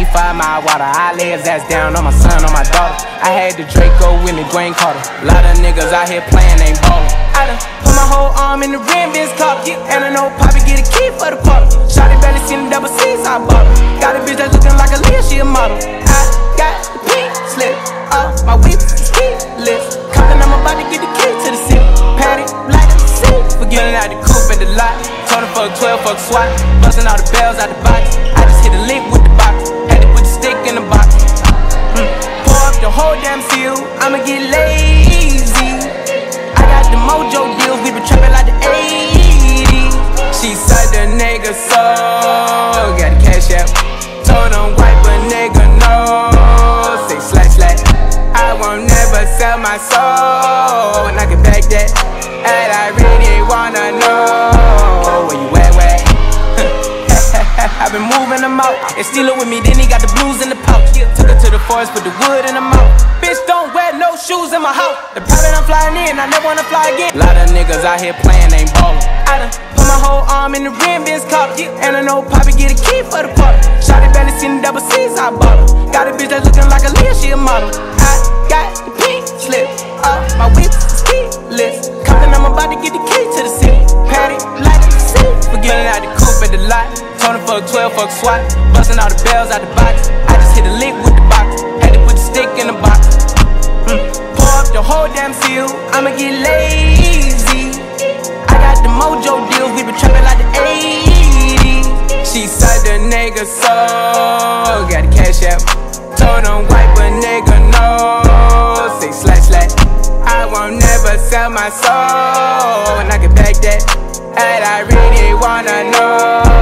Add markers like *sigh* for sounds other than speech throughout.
need five mile water. I lay his ass down on my son, on my daughter. I had the Draco with me, Dwayne Carter. Lot of niggas out here playing, ain't ballin'. I done put my whole arm in the rim, Vince Carter. And I know Papi get a key for the quarter. Shotty barely seen the double C's, I bought her. Got a bitch that's looking like Aaliyah, she a model. I got the pink slip up, my whip is keyless. Compton, I'm about to get the key to the city. Patek, the city. Forgetting out the coupe at the lot. Told her fuck 12, fuck SWAT. Busting all the bells out the box. I just hit a lick with the box. In the box. Mm. Pour up the whole damn seal. I'ma get lazy. I got the mojo deals. We been trapping like the 80s. She said the nigga so. Got the cash out. Told him wipe a nigga no. Say slash slash. I won't never sell my soul. And I can back that. And I really wanna know where you at? *laughs* I've been moving them out. And steal it with me, then he the put the wood in the mouth. Bitch, don't wear no shoes in my house. The private I'm flying in, I never wanna fly again. Lot of niggas out here playing, ain't ballin'. I done put my whole arm in the rim, Vince caught And I know Papi get a key for the quarter. Shotty barely seen the double C's, I bought her. Got a bitch that's looking like Aaliyah, she a model. I got the pink slip up, my whip is keyless. Compton, I'm about to get the key to the city. Patek, like the city. Forgetting out the coupe at the lot. Him fuck 12, fuck SWAT. Busting all the bells out the box. I just hit a lick with the box. Stick in the box. Mm. Pour up the whole damn seal. I'ma get lazy. I got the mojo deals. We been trapping like the 80s. She said the nigga so. Got the cash out. Told him wipe a nigga no. Say slash slash. I won't never sell my soul. And I can back that. And I really wanna know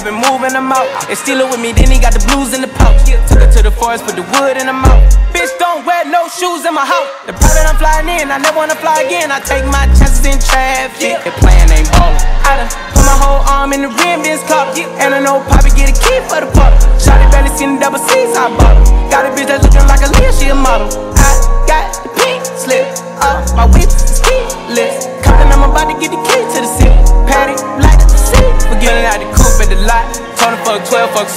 I've been moving them out. And steal it with me, then he got the blues in the pouch. Took her to the forest, put the wood in the mouth. Bitch, don't wear no shoes in my house. The private I'm flying in, I never wanna fly again. I take my chances in traffic. The plan ain't ballin'. I done put my whole arm in the rim, Vince caught And I know Papi get a key for the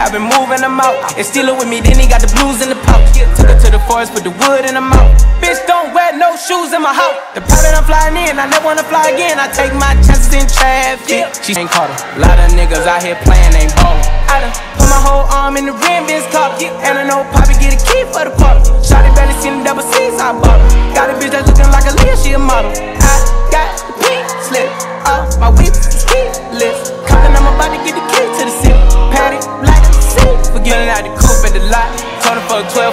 I've been moving them out. And steal it with me, then he got the blues in the pouch. Took her to the forest, put the wood in the mouth. Bitch, don't wear no shoes in my house. The private I'm flying in, I never wanna fly again. I take my chances in traffic. She ain't caught her. A lot of niggas out here playing, ain't ballin'. I done put my whole arm in the rim, Vince caught And I know Papi get a key for the quarter. Shotty barely seen the double C's, I bought her. Got a bitch that's looking like Aaliyah, she a model. I got the pink slip up, my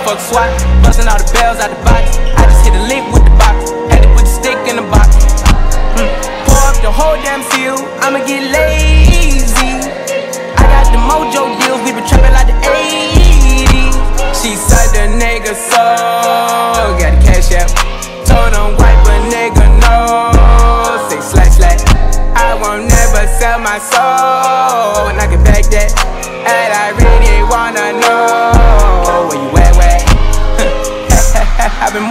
him fuck 12, fuck SWAT. Busting all the bells out the box. I just hit a lick with the box. Had to put the stick in the box. Mm. Pour up the whole damn seal. I'ma get lazy. I got the mojo deals. We been trapping like the 80s. She said the nigga so.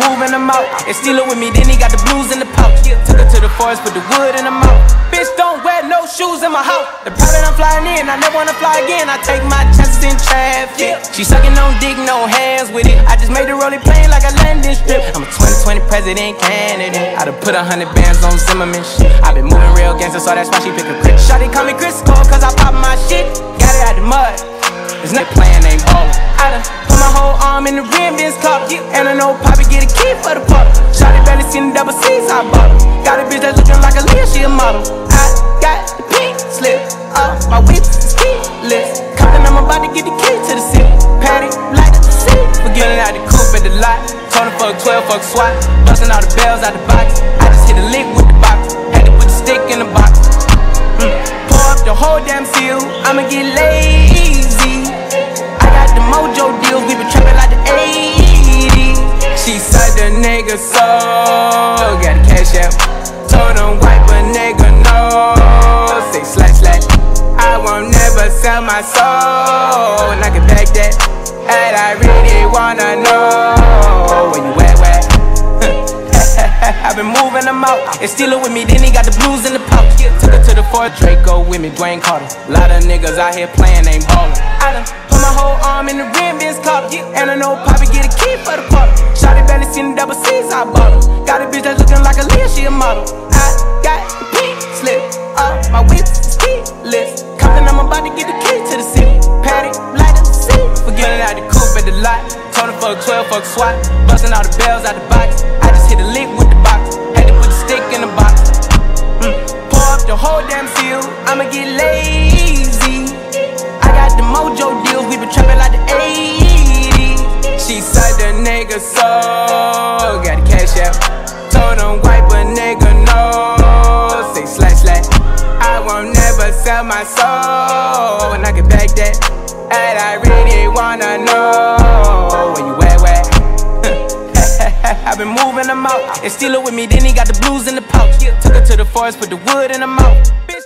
Moving them out. And steal it with me, then he got the blues in the pouch. Took her to the forest, put the wood in the mouth. Bitch, don't wear no shoes in my house. The private I'm flying in, I never wanna fly again. I take my chances in traffic. She sucking on dick, no hands with it. I just made the rolling plane like a landing strip. I'm a 2020 president candidate. I done put a hundred bands on Zimmerman shit. I been moving real gangster, so that's why she pick a crit. Shawty call me Chris Cole, cause I pop my shit. Got it out the mud. It's not playing, ain't ballin'. I done put my whole arm in the rim, Vince caught And I know Papi get a key for the quarter. Shotty barely seen the double C's, I bought her. Got a bitch that's looking like Aaliyah, she a model. I got the pink slip up, my whip is keyless. Compton, I'm about to get the key to the city. Patek, like the city. Forgetting out the coupe at the lot. Told him fuck 12, fuck SWAT. Busting all the bells out the box. I just hit a lick with the box. Had to put the stick in the box. Mm. Pour up the whole damn seal. I'ma get lazy. Mojo deals, we been trapping like the 80s. She said the nigga so got a cash out. Told him wipe a nigga no. Say slash slash. I won't never sell my soul, and I can back that. And I really wanna know where you at, where? *laughs* I've been moving them out. And stealing with me, then he got the blues in the pouch. Took her to the Fort Draco with me, Dwayne Carter. Lot of niggas out here playing, ain't ballin'. I done whole arm in the rim, bitch caught And I know Papi get a key for the quarter. Shotty barely seen the double C's, I bought her. Got a bitch that's looking like Aaliyah, she a model. I got the pink slip up, my whip is keyless. Compton, I'm about to get the key to the city. Patek, light up the seat. Forgetting out the coupe at the lot. Told her fuck 12, fuck SWAT. Busting all the bells out the box. I Said the nigga so got the cash out. Told him wipe a nigga no. Say slash slash. I won't never sell my soul, and I can back that. And I really wanna know where you at, where? *laughs* I've been moving them out and steal it with me. Then he got the blues in the pouch. Took her to the forest, put the wood in the mouth.